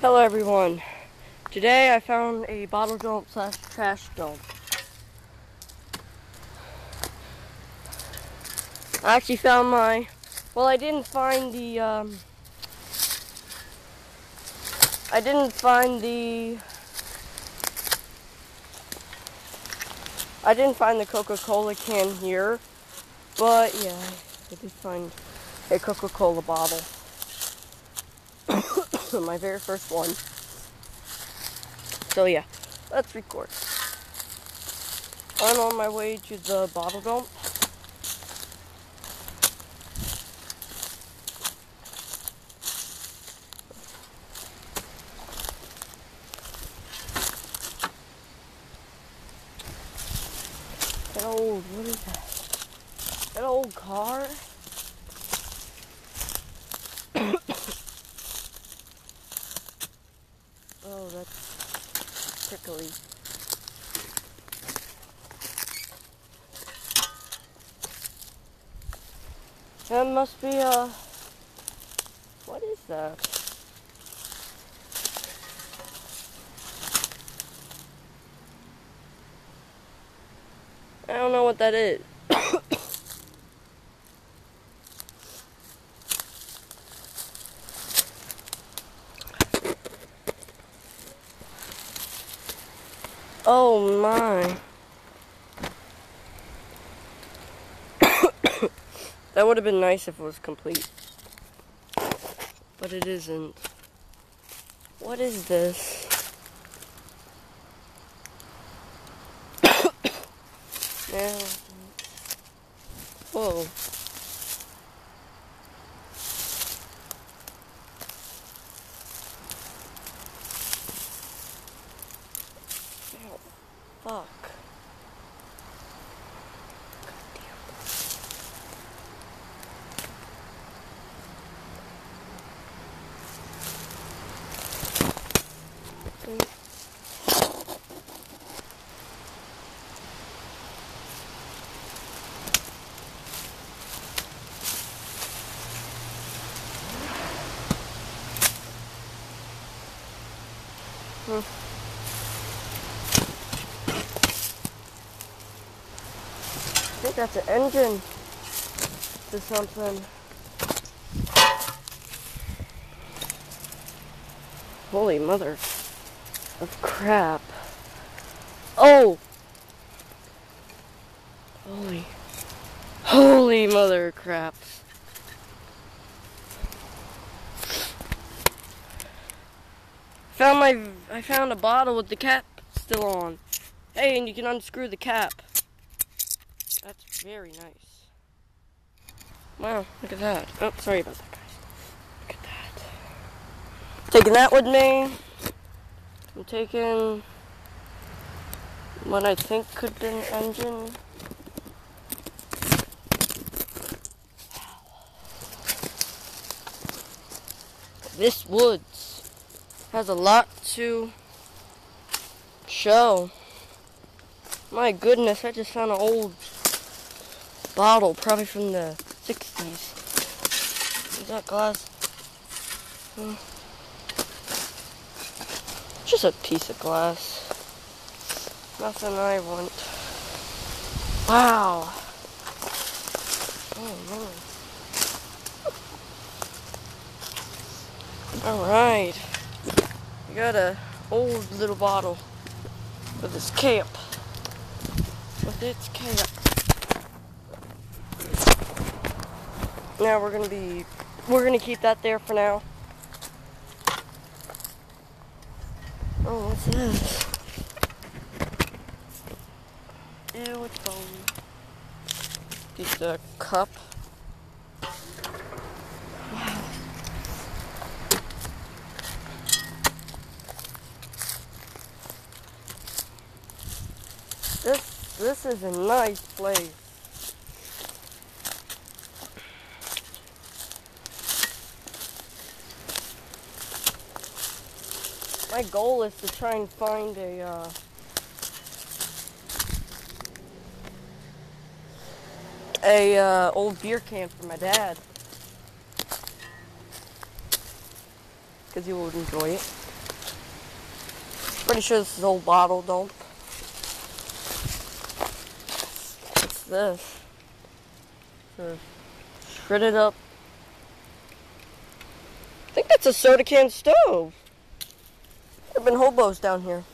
Hello everyone. Today I found a bottle dump slash trash dump. I actually found my, well I didn't find the, um, I didn't find the, I didn't find the Coca-Cola can here, but yeah, I did find a Coca-Cola bottle. my very first one. So yeah, let's record. I'm on my way to the bottle dump. That old, what is that? That old car? oh, that's. That must be a. What is that? I don't know what that is. oh my. that would have been nice if it was complete. But it isn't. What is this? Yeah. Whoa. Ow. Fuck. Hmm. I think that's an engine to something. Holy mother of crap. Oh! Holy. Holy mother crap. Found my, I found a bottle with the cap still on. Hey, and you can unscrew the cap. That's very nice. Wow, look at that. Oh, sorry about that, guys. Look at that. Taking that with me. I'm taking what I think could be an engine. This woods has a lot to show. My goodness, I just found an old bottle, probably from the 60s. Is that glass? Hmm. Just a piece of glass. Nothing I want. Wow. Oh. Alright. We got a old little bottle with its cap. With its cap. Now we're gonna be we're gonna keep that there for now. Oh, what's this? Ew, it's bone. Just a cup. Wow. This this is a nice place. My goal is to try and find a uh, a uh, old beer can for my dad because he would enjoy it. Pretty sure this is old bottle dump. What's this? Uh, shredded up. I think that's a soda can stove. There been hobos down here.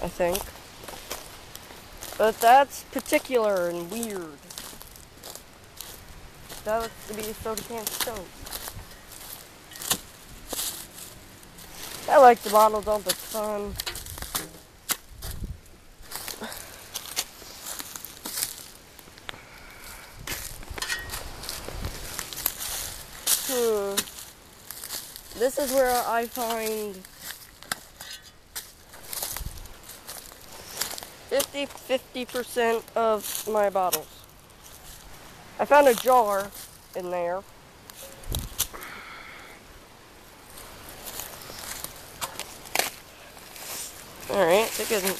I think. But that's particular and weird. That looks to be a soda can stove. I like the bottle dump, it's fun. Hmm. This is where I find 50 50% of my bottles. I found a jar in there. Alright, I think I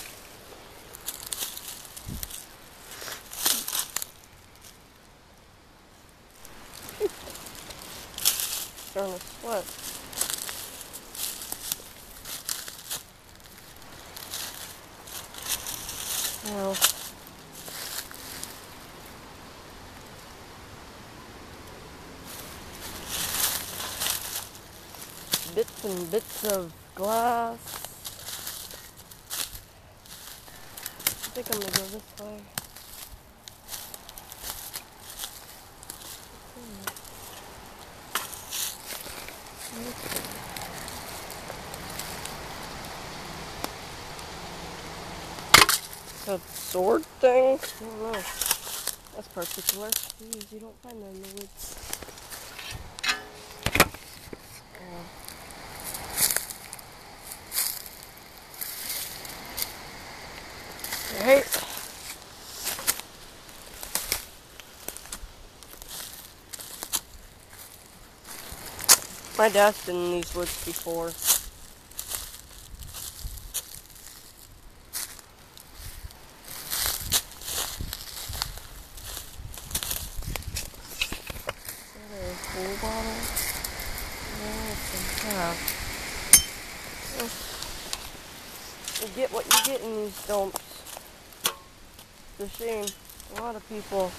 Starting to sweat. Well. Bits and bits of glass. I think I'm gonna go this way. A sword thing? I don't know. That's particular. Jeez, you don't find that in the woods. Alright. My dad's been in these woods before. Bottle? No, it's a half. You get what you get in these dumps. It's a shame. A lot of people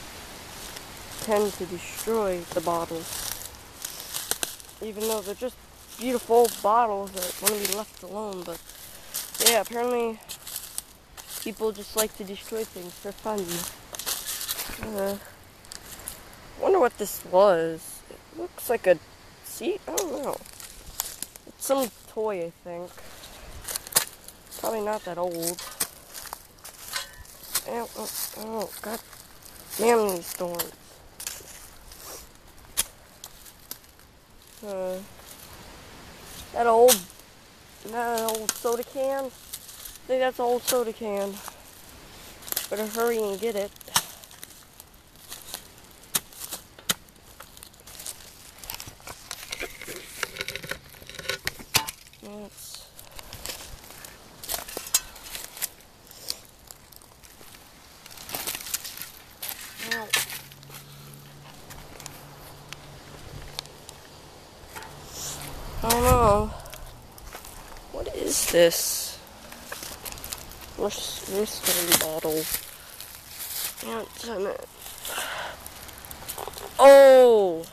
tend to destroy the bottles even though they're just beautiful bottles that want to be left alone. But yeah, apparently people just like to destroy things for fun. Uh, wonder what this was. It looks like a seat. I don't know. It's some toy, I think. Probably not that old. Oh, oh, oh god damn these thorns. Uh, that old, that old soda can. I think that's an old soda can. Better hurry and get it. Let's I don't know. What is this? What's mystery bottle? Damn it. Oh!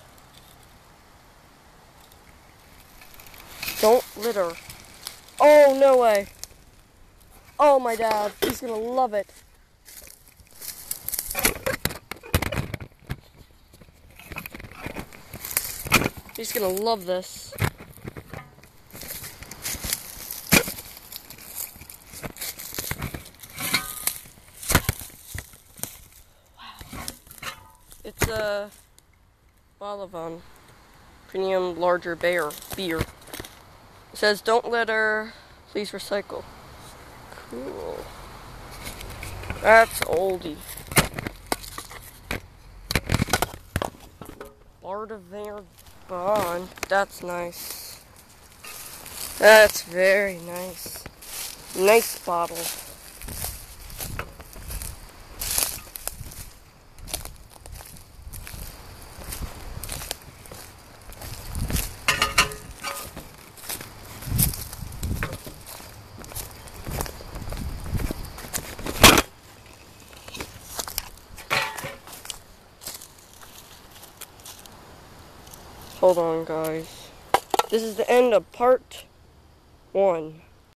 Don't litter. Oh, no way. Oh, my dad. He's gonna love it. He's gonna love this. It's a Balavan Premium Larger Bear beer. It says, "Don't litter, please recycle." Cool. That's oldie. Bardavar Bond. That's nice. That's very nice. Nice bottle. Hold on, guys. This is the end of part one.